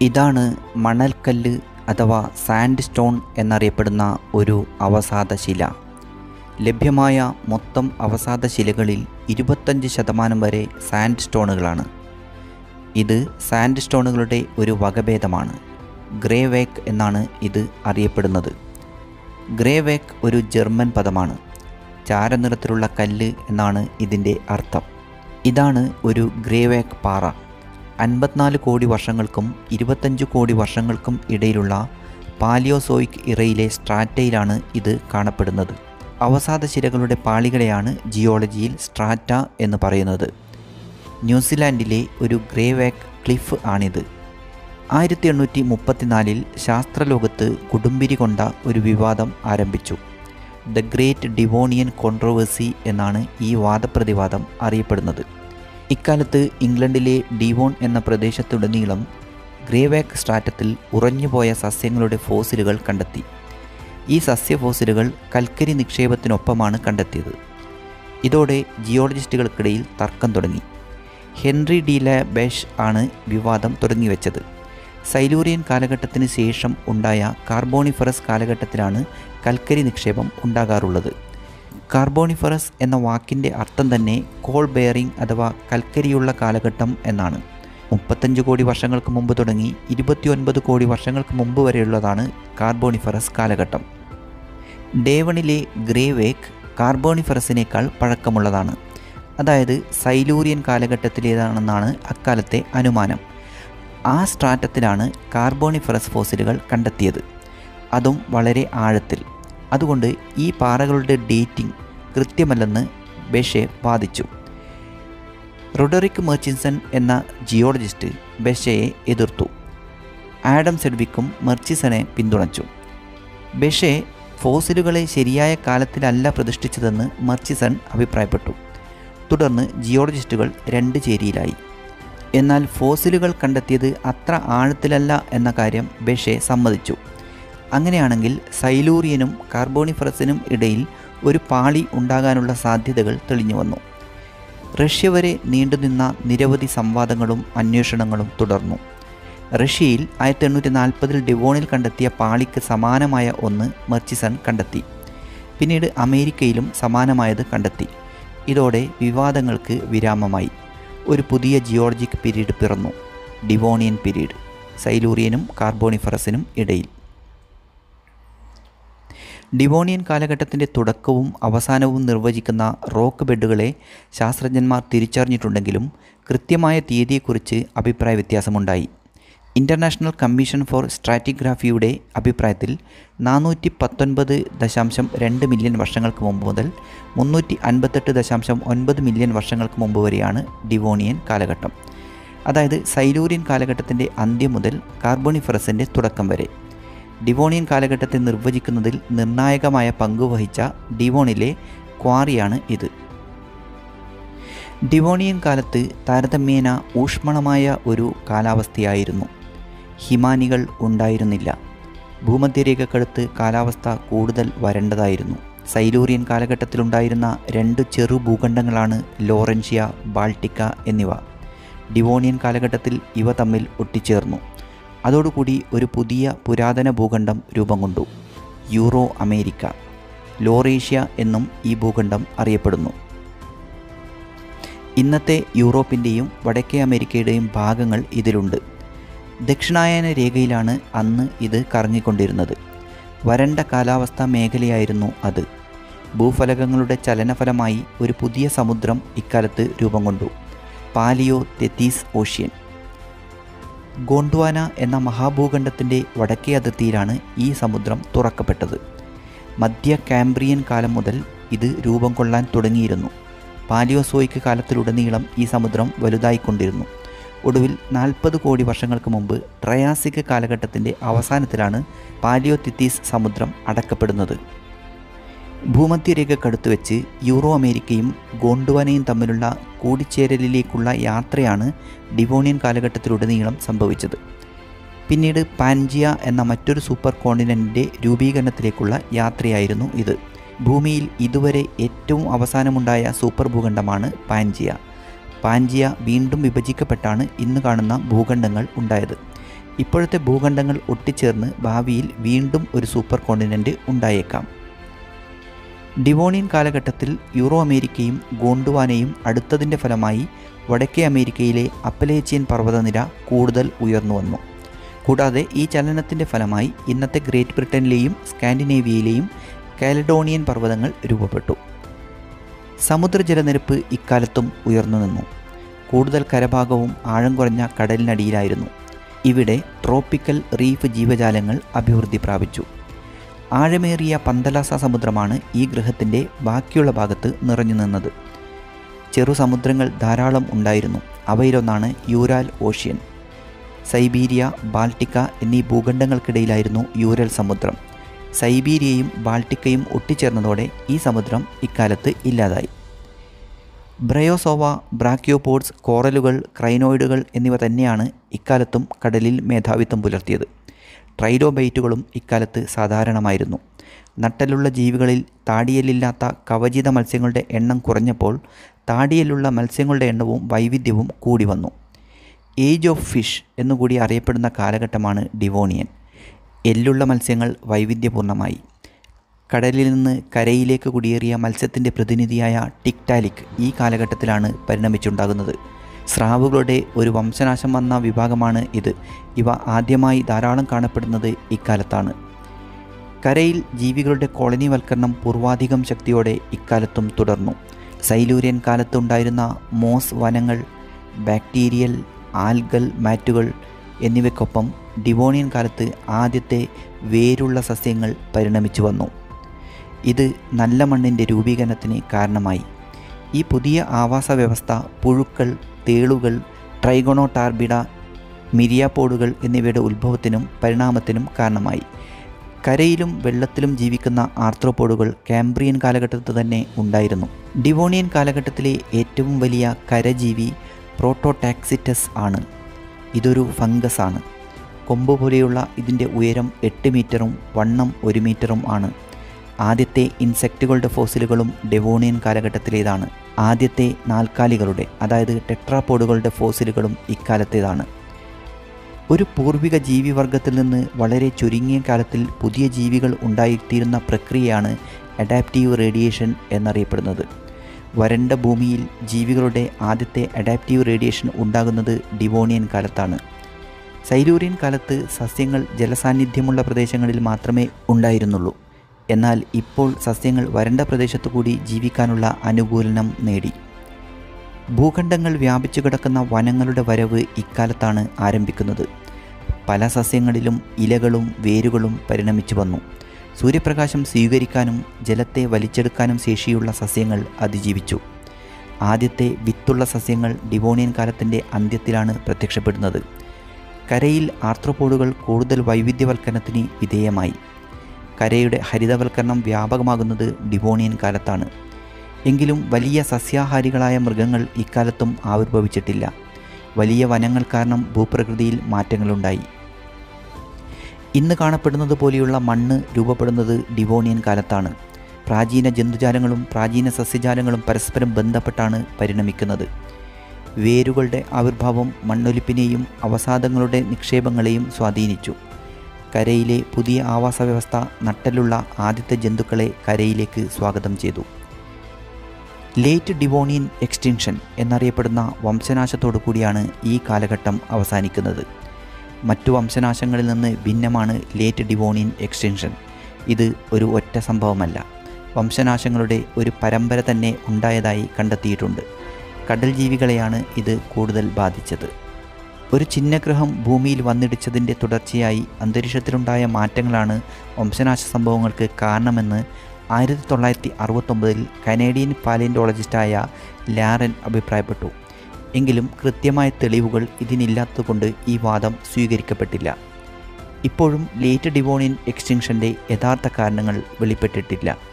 ഇതാണ് മണൽക്കല്ല് അഥവാ sand stone എന്നറിയപ്പെടുന്ന ഒരു അവസാദശില ലഭ്യമായ മൊത്തം അവസാദശിലകളിൽ ഇരുപത്തഞ്ച് ശതമാനം വരെ സാൻഡ് സ്റ്റോണുകളാണ് ഇത് സാൻഡ് സ്റ്റോണുകളുടെ ഒരു വകഭേദമാണ്. ഗ്രേ വേക്ക് എന്നാണ് ഇത് അറിയപ്പെടുന്നത്. ഗ്രേ വേക്ക് ഒരു ജർമ്മൻ പദമാണ്. ചാരനിറത്തിലുള്ള കല്ല് എന്നാണ് ഇതിന്റെ അർത്ഥം. ഇതാണ് ഒരു ഗ്രേ വേക്ക് പാറ. അൻപത്തിനാല് കോടി വർഷങ്ങൾക്കും ഇരുപത്തഞ്ച് കോടി വർഷങ്ങൾക്കും ഇടയിലുള്ള പാലിയോസോയിക് ഇറയിലെ സ്ട്രാറ്റയിലാണ് ഇത് കാണപ്പെടുന്നത്. അവസാദ ശിരകളുടെ പാളികളെയാണ് ജിയോളജിയിൽ സ്ട്രാറ്റ എന്ന് പറയുന്നത്. ന്യൂസിലാൻഡിലെ ഒരു ഗ്രേവാക് ക്ലിഫ് ആണിത്. ആയിരത്തി എണ്ണൂറ്റി മുപ്പത്തിനാലിൽ ശാസ്ത്രലോകത്ത് കുടുംബിരി കൊണ്ട ഒരു വിവാദം ആരംഭിച്ചു. ദ ഗ്രേറ്റ് ഡിവോണിയൻ കോൺട്രവേഴ്സി എന്നാണ് ഈ വാദപ്രതിവാദം അറിയപ്പെടുന്നത്. ഇക്കാലത്ത് ഇംഗ്ലണ്ടിലെ ഡിവോൺ എന്ന പ്രദേശത്തുടനീളം ഗ്രേവാക്ക് സ്ട്രാറ്റത്തിൽ ഉറഞ്ഞുപോയ സസ്യങ്ങളുടെ ഫോസിലുകൾ കണ്ടെത്തി. ഈ സസ്യ ഫോസിലുകൾ കൽക്കരി നിക്ഷേപത്തിനൊപ്പമാണ് കണ്ടെത്തിയത്. ഇതോടെ ജിയോളജിസ്റ്റുകൾക്കിടയിൽ തർക്കം തുടങ്ങി. ഹെൻറി ഡി ല ബേഷ് ആണ് വിവാദം തുടങ്ങിവെച്ചത്. സൈലൂറിയൻ കാലഘട്ടത്തിന് ശേഷം ഉണ്ടായ കാർബോണിഫറസ് കാലഘട്ടത്തിലാണ് കൽക്കരി നിക്ഷേപം ഉണ്ടാകാറുള്ളത്. കാർബോണിഫറസ് എന്ന വാക്കിന്റെ അർത്ഥം തന്നെ കോൾ ബെയറിംഗ് അഥവാ കൽക്കരിയുള്ള കാലഘട്ടം എന്നാണ്. മുപ്പത്തഞ്ച് കോടി വർഷങ്ങൾക്ക് മുമ്പ് തുടങ്ങി ഇരുപത്തിയൊൻപത് കോടി വർഷങ്ങൾക്ക് മുമ്പ് വരെയുള്ളതാണ് കാർബോണിഫറസ് കാലഘട്ടം. ഡേവണിലെ ഗ്രേവേക്ക് കാർബോണിഫറസിനേക്കാൾ പഴക്കമുള്ളതാണ്. അതായത് സൈലൂരിയൻ കാലഘട്ടത്തിലേതാണെന്നാണ് അക്കാലത്തെ അനുമാനം. ആ സ്ട്രാറ്റത്തിലാണ് കാർബോണിഫറസ് ഫോസിലുകൾ കണ്ടെത്തിയത്. അതും വളരെ ആഴത്തിൽ. അതുകൊണ്ട് ഈ പാറകളുടെ ഡേറ്റിംഗ് കൃത്യമല്ലെന്ന് ബെഷെ വാദിച്ചു. റൊഡറിക് മെർച്ചിൻസൺ എന്ന ജിയോളജിസ്റ്റ് ബെഷയെ എതിർത്തു. ആഡം സെഡ്വിക്കും മെർച്ചിസനെ പിന്തുണച്ചു. ബെഷെ ഫോസിലുകളെ ശരിയായ കാലത്തിലല്ല പ്രതിഷ്ഠിച്ചതെന്ന് മെർച്ചിസൺ അഭിപ്രായപ്പെട്ടു. തുടർന്ന് ജിയോളജിസ്റ്റുകൾ രണ്ട് ചേരിയിലായി. എന്നാൽ ഫോസിലുകൾ കണ്ടെത്തിയത് അത്ര ആഴത്തിലല്ല എന്ന കാര്യം ബെഷെ സമ്മതിച്ചു. അങ്ങനെയാണെങ്കിൽ സൈലൂറിയനും കാർബോണിഫറസിനും ഇടയിൽ ഒരു പാളി ഉണ്ടാകാനുള്ള സാധ്യതകൾ തെളിഞ്ഞു വന്നു. റഷ്യ വരെ നീണ്ടുനിന്ന നിരവധി സംവാദങ്ങളും അന്വേഷണങ്ങളും തുടർന്നു. റഷ്യയിൽ ആയിരത്തി എണ്ണൂറ്റി നാൽപ്പതിൽ ഡിവോണിൽ കണ്ടെത്തിയ പാളിക്ക് സമാനമായ ഒന്ന് മെർച്ചിസൺ കണ്ടെത്തി. പിന്നീട് അമേരിക്കയിലും സമാനമായത് കണ്ടെത്തി. ഇതോടെ വിവാദങ്ങൾക്ക് വിരാമമായി. ഒരു പുതിയ ജിയോളജിക് പീരീഡ് പിറന്നു. Devonian period. സൈലൂറിയനും കാർബോണിഫറസിനും ഇടയിൽ. ഡിവോണിയൻ കാലഘട്ടത്തിന്റെ തുടക്കവും അവസാനവും നിർവചിക്കുന്ന റോക്ക് ബെഡുകളെ ശാസ്ത്രജ്ഞന്മാർ തിരിച്ചറിഞ്ഞിട്ടുണ്ടെങ്കിലും കൃത്യമായ തീയതിയെക്കുറിച്ച് അഭിപ്രായ വ്യത്യാസമുണ്ടായി. ഇന്റർനാഷണൽ കമ്മീഷൻ ഫോർ സ്ട്രാറ്റിഗ്രാഫിയുടെ അഭിപ്രായത്തിൽ നാനൂറ്റി പത്തൊൻപത് ദശാംശം രണ്ട് മില്യൺ വർഷങ്ങൾക്ക് മുമ്പ് മുതൽ മുന്നൂറ്റി അൻപത്തെട്ട് ദശാംശം ഒൻപത് മില്യൺ വർഷങ്ങൾക്ക് മുമ്പ് വരെയാണ് ഡിവോണിയൻ കാലഘട്ടം. അതായത് സൈലൂരിയൻ കാലഘട്ടത്തിന്റെ അന്ത്യം മുതൽ കാർബോണിഫറസിന്റെ തുടക്കം വരെ. ഡിവോണിയൻ കാലഘട്ടത്തെ നിർവചിക്കുന്നതിൽ നിർണായകമായ പങ്ക് വഹിച്ച ഡിവോണിലെ ക്വാറിയാണ് ഇത്. ഡിവോണിയൻ കാലത്ത് താരതമ്യേന ഊഷ്മളമായ ഒരു കാലാവസ്ഥയായിരുന്നു. ഹിമാനികൾ ഉണ്ടായിരുന്നില്ല. ഭൂമധ്യരേഖക്കടുത്ത് കാലാവസ്ഥ കൂടുതൽ വരണ്ടതായിരുന്നു. സൈലൂറിയൻ കാലഘട്ടത്തിലുണ്ടായിരുന്ന രണ്ട് ചെറു ഭൂഖണ്ഡങ്ങളാണ് ലോറൻഷ്യ ബാൾട്ടിക്ക എന്നിവ. ഡിവോണിയൻ കാലഘട്ടത്തിൽ ഇവ തമ്മിൽ ഒട്ടിച്ചേർന്നു. അതോടുകൂടി ഒരു പുതിയ പുരാതന ഭൂഖണ്ഡം രൂപം കൊണ്ടു. Euro America. ലോറേഷ്യ എന്നും ഈ ഭൂഖണ്ഡം അറിയപ്പെടുന്നു. ഇന്നത്തെ യൂറോപ്പിന്റെയും വടക്കേ അമേരിക്കയുടെയും ഭാഗങ്ങൾ ഇതിലുണ്ട്. ദക്ഷിണായന രേഖയിലാണ് അന്ന് ഇത് കറങ്ങിക്കൊണ്ടിരുന്നത്. വരണ്ട കാലാവസ്ഥാ മേഖലയായിരുന്നു അത്. ഭൂഫലകങ്ങളുടെ ചലനഫലമായി ഒരു പുതിയ സമുദ്രം ഇക്കാലത്ത് രൂപം കൊണ്ടു. Paleo തെത്തീസ് ocean. ഗോണ്ട്വാന എന്ന മഹാഭൂഖണ്ഡത്തിന്റെ വടക്കേ അതിർത്തിയിലാണ് ഈ സമുദ്രം തുറക്കപ്പെട്ടത്. മധ്യ കാംബ്രിയൻ കാലം മുതൽ ഇത് രൂപം കൊള്ളാൻ തുടങ്ങിയിരുന്നു. പാലിയോസോയിക് കാലത്തിലുടനീളം ഈ സമുദ്രം വലുതായിക്കൊണ്ടിരുന്നു. ഒടുവിൽ നാൽപ്പത് കോടി വർഷങ്ങൾക്ക് മുമ്പ് ട്രയാസിക് കാലഘട്ടത്തിന്റെ അവസാനത്തിലാണ് പാലിയോതിത്തീസ് സമുദ്രം അടക്കപ്പെടുന്നത്. ഭൂമധ്യരേഖക്കടുത്ത് വെച്ച് യൂറോ അമേരിക്കയും ഗോണ്ടുവാനയും തമ്മിലുള്ള കൂടിച്ചേരലിലേക്കുള്ള യാത്രയാണ് ഡിവോണിയൻ കാലഘട്ടത്തിലുടനീളം സംഭവിച്ചത്. പിന്നീട് പാൻജിയ എന്ന മറ്റൊരു സൂപ്പർ കോണ്ടിനെന്റിന്റെ രൂപീകരണത്തിലേക്കുള്ള യാത്രയായിരുന്നു ഇത്. ഭൂമിയിൽ ഇതുവരെ ഏറ്റവും അവസാനമുണ്ടായ സൂപ്പർ ഭൂഖണ്ഡമാണ് പാൻജിയ. പാൻജിയ വീണ്ടും വിഭജിക്കപ്പെട്ടാണ് ഇന്ന് കാണുന്ന ഭൂഖണ്ഡങ്ങൾ ഉണ്ടായത്. ഇപ്പോഴത്തെ ഭൂഖണ്ഡങ്ങൾ ഒട്ടിച്ചേർന്ന് ഭാവിയിൽ വീണ്ടും ഒരു സൂപ്പർ കോണ്ടിനന്റ് ഉണ്ടായേക്കാം. ഡിവോണിയൻ കാലഘട്ടത്തിൽ യൂറോ അമേരിക്കയും ഗോണ്ടുവാനയും അടുത്തതിന്റെ ഫലമായി വടക്കേ അമേരിക്കയിലെ അപ്പലേച്ചിയൻ പർവതനിര കൂടുതൽ ഉയർന്നു വന്നു. കൂടാതെ ഈ ചലനത്തിന്റെ ഫലമായി ഇന്നത്തെ ഗ്രേറ്റ് ബ്രിട്ടനിലെയും സ്കാൻഡിനേവിയയിലെയും കാലഡോണിയൻ പർവതങ്ങൾ രൂപപ്പെട്ടു. സമുദ്രജലനിരപ്പ് ഇക്കാലത്തും ഉയർന്നു നിന്നു. കൂടുതൽ കരഭാഗവും ആഴം കുറഞ്ഞ കടലിനടിയിലായിരുന്നു. ഇവിടെ ട്രോപ്പിക്കൽ റീഫ് ജീവജാലങ്ങൾ അഭിവൃദ്ധി പ്രാപിച്ചു. ആഴമേറിയ പന്തലാസ സമുദ്രമാണ് ഈ ഗ്രഹത്തിന്റെ ബാക്കിയുള്ള ഭാഗത്ത് നിറഞ്ഞു നിന്നത്. ചെറു സമുദ്രങ്ങൾ ധാരാളം ഉണ്ടായിരുന്നു. അവയിലൊന്നാണ് യൂരാൽ ഓഷ്യൻ. സൈബീരിയ ബാൾട്ടിക്ക എന്നീ ഭൂഖണ്ഡങ്ങൾക്കിടയിലായിരുന്നു യൂരൽ സമുദ്രം. സൈബീരിയയും ബാൾട്ടിക്കയും ഒട്ടിച്ചേർന്നതോടെ ഈ സമുദ്രം ഇക്കാലത്ത് ഇല്ലാതായി. ബ്രയോസോവ ബ്രാക്യോപോഡ്സ് കോറലുകൾ ക്രൈനോയിഡുകൾ എന്നിവ തന്നെയാണ് ഇക്കാലത്തും കടലിൽ മേധാവിത്വം പുലർത്തിയത്. ട്രൈലോബൈറ്റുകളും ഇക്കാലത്ത് സാധാരണമായിരുന്നു. നട്ടലുള്ള ജീവികളിൽ താടിയലില്ലാത്ത കവചിത മത്സ്യങ്ങളുടെ എണ്ണം കുറഞ്ഞപ്പോൾ താടിയലുള്ള മത്സ്യങ്ങളുടെ എണ്ണവും വൈവിധ്യവും കൂടി വന്നു. ഏജ് ഓഫ് ഫിഷ് എന്നുകൂടി അറിയപ്പെടുന്ന കാലഘട്ടമാണ് ഡിവോണിയൻ. എല്ലുള്ള മത്സ്യങ്ങൾ വൈവിധ്യപൂർണമായി കടലിൽ നിന്ന് കരയിലേക്ക് കുടിയേറിയ മത്സ്യത്തിന്റെ പ്രതിനിധിയായ ടിക്ടാലിക് ഈ കാലഘട്ടത്തിലാണ് പരിണമിച്ചുണ്ടാകുന്നത്. സ്രാവുകളുടെ ഒരു വംശനാശം വന്ന വിഭാഗമാണ് ഇത്. ഇവ ആദ്യമായി ധാരാളം കാണപ്പെടുന്നത് ഇക്കാലത്താണ്. കരയിൽ ജീവികളുടെ കോളനി കോളനിവൽക്കരണം പൂർവാധികം ശക്തിയോടെ ഇക്കാലത്തും തുടർന്നു. സൈലൂര്യൻ കാലത്തുണ്ടായിരുന്ന മോസ് വനങ്ങൾ ബാക്ടീരിയൽ ആൽഗൽ മാറ്റുകൾ എന്നിവയ്ക്കൊപ്പം ഡിവോണിയൻ കാലത്ത് ആദ്യത്തെ വേരുള്ള സസ്യങ്ങൾ പരിണമിച്ചു വന്നു. ഇത് നല്ല മണ്ണിന്റെ രൂപീകരണത്തിന് കാരണമായി. ഈ പുതിയ ആവാസ വ്യവസ്ഥ പുഴുക്കൾ തേളുകൾ ട്രൈഗോണോടാർബിഡ മിരിയാപ്പോഡുകൾ എന്നിവയുടെ ഉത്ഭവത്തിനും പരിണാമത്തിനും കാരണമായി. കരയിലും വെള്ളത്തിലും ജീവിക്കുന്ന ആർത്രോപോഡുകൾ കാംബ്രിയൻ കാലഘട്ടത്തിൽ തന്നെ ഉണ്ടായിരുന്നു. ഡിവോണിയൻ കാലഘട്ടത്തിലെ ഏറ്റവും വലിയ കരജീവി പ്രോട്ടോടാക്സിറ്റസ് ആണ്. ഇതൊരു ഫംഗസ് ആണ് കൊമ്പ് പോലെയുള്ള ഇതിന്റെ ഉയരം എട്ട് മീറ്ററും വണ്ണം ഒരു മീറ്ററും ആണ്. ആദ്യത്തെ ഇൻസെക്റ്റുകളുടെ ഫോസിലുകളും ഡെവോണിയൻ കാലഘട്ടത്തിലേതാണ്. ആദ്യത്തെ നാൽക്കാലികളുടെ അതായത് ടെട്രാപോഡുകളുടെ ഫോസിലുകളും ഇക്കാലത്തേതാണ്. ഒരു പൂർവിക ജീവിവർഗത്തിൽ നിന്ന് വളരെ ചുരുങ്ങിയ കാലത്തിൽ പുതിയ ജീവികൾ ഉണ്ടായിത്തീരുന്ന പ്രക്രിയയാണ് അഡാപ്റ്റീവ് റേഡിയേഷൻ എന്നറിയപ്പെടുന്നത്. വരണ്ട ഭൂമിയിൽ ജീവികളുടെ ആദ്യത്തെ അഡാപ്റ്റീവ് റേഡിയേഷൻ ഉണ്ടാകുന്നത് ഡിവോണിയൻ കാലത്താണ്. സൈലൂറിയൻ കാലത്ത് സസ്യങ്ങൾ ജലസാന്നിധ്യമുള്ള പ്രദേശങ്ങളിൽ മാത്രമേ ഉണ്ടായിരുന്നുള്ളൂ. എന്നാൽ ഇപ്പോൾ സസ്യങ്ങൾ വരണ്ട പ്രദേശത്തുകൂടി ജീവിക്കാനുള്ള അനുകൂലനം നേടി. ഭൂഖണ്ഡങ്ങൾ വ്യാപിച്ചു കിടക്കുന്ന വനങ്ങളുടെ വരവ് ഇക്കാലത്താണ് ആരംഭിക്കുന്നത്. പല സസ്യങ്ങളിലും ഇലകളും വേരുകളും പരിണമിച്ചു വന്നു. സൂര്യപ്രകാശം സ്വീകരിക്കാനും ജലത്തെ വലിച്ചെടുക്കാനും ശേഷിയുള്ള സസ്യങ്ങൾ അതിജീവിച്ചു. ആദ്യത്തെ വിത്തുള്ള സസ്യങ്ങൾ ഡിവോണിയൻ കാലത്തിന്റെ അന്ത്യത്തിലാണ് പ്രത്യക്ഷപ്പെടുന്നത്. കരയിൽ ആർത്രോപോഡുകൾ കൂടുതൽ വൈവിധ്യവൽക്കരണത്തിന് വിധേയമായി. കരയുടെ ഹരിതവൽക്കരണം വ്യാപകമാകുന്നത് ഡിവോണിയൻ കാലത്താണ്. എങ്കിലും വലിയ സസ്യാഹാരികളായ മൃഗങ്ങൾ ഇക്കാലത്തും ആവിർഭവിച്ചിട്ടില്ല. വലിയ വനങ്ങൾ കാരണം ഭൂപ്രകൃതിയിൽ മാറ്റങ്ങളുണ്ടായി. ഇന്ന് കാണപ്പെടുന്നത് പോലെയുള്ള മണ്ണ് രൂപപ്പെടുന്നത് ഡിവോണിയൻ കാലത്താണ്. പ്രാചീന ജന്തുജാലങ്ങളും പ്രാചീന സസ്യജാലങ്ങളും പരസ്പരം ബന്ധപ്പെട്ടാണ് പരിണമിക്കുന്നത്. വേരുകളുടെ ആവിർഭാവം മണ്ണൊലിപ്പിനെയും അവസാദങ്ങളുടെ നിക്ഷേപങ്ങളെയും സ്വാധീനിച്ചു. കരയിലെ പുതിയ ആവാസ വ്യവസ്ഥ നട്ടലുള്ള ആദ്യത്തെ ജന്തുക്കളെ കരയിലേക്ക് സ്വാഗതം ചെയ്തു. ലേറ്റ് ഡിവോണിയൻ എക്സ്റ്റിൻഷൻ എന്നറിയപ്പെടുന്ന വംശനാശത്തോടു കൂടിയാണ് ഈ കാലഘട്ടം അവസാനിക്കുന്നത്. മറ്റു വംശനാശങ്ങളിൽ നിന്ന് ഭിന്നമാണ് ലേറ്റ് ഡിവോണിയൻ എക്സ്റ്റിൻഷൻ. ഇത് ഒരു ഒറ്റ സംഭവമല്ല. വംശനാശങ്ങളുടെ ഒരു പരമ്പര തന്നെ ഉണ്ടായതായി കണ്ടെത്തിയിട്ടുണ്ട്. കടൽ ജീവികളെയാണ് ഇത് കൂടുതൽ ബാധിച്ചത്. ഒരു ചിഹ്നഗ്രഹം ഭൂമിയിൽ വന്നിടിച്ചതിന്റെ തുടർച്ചയായി അന്തരീക്ഷത്തിലുണ്ടായ മാറ്റങ്ങളാണ് വംശനാശ സംഭവങ്ങൾക്ക് കാരണമെന്ന് ആയിരത്തി തൊള്ളായിരത്തി അറുപത്തൊമ്പതിൽ കനേഡിയൻ പാലിയന്റോളജിസ്റ്റായ ലാറൻ അഭിപ്രായപ്പെട്ടു. എങ്കിലും കൃത്യമായ തെളിവുകൾ ഇതിനില്ലാത്തതുകൊണ്ട് ഈ വാദം സ്വീകരിക്കപ്പെട്ടില്ല. ഇപ്പോഴും ലേറ്റ് ഡിവോണിയൻ എക്സ്റ്റിങ്ഷന്റെ യഥാർത്ഥ കാരണങ്ങൾ വെളിപ്പെട്ടിട്ടില്ല.